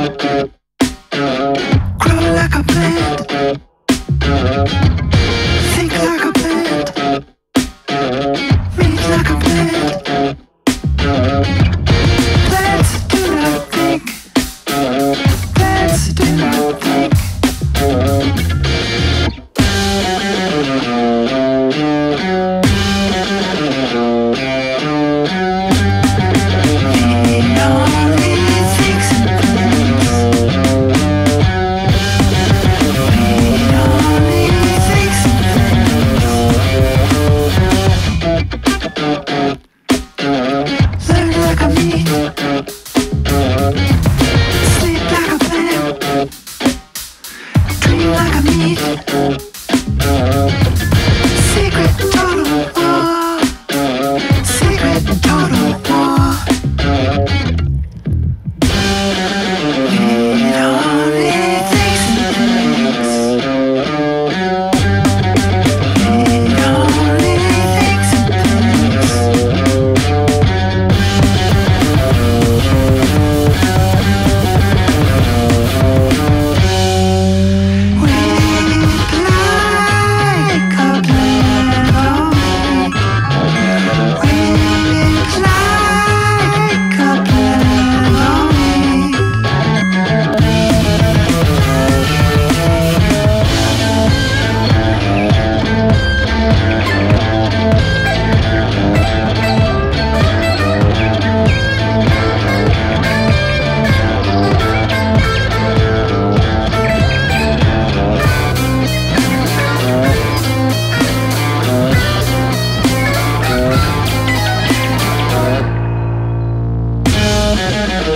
Grow like a plant. Like. Secret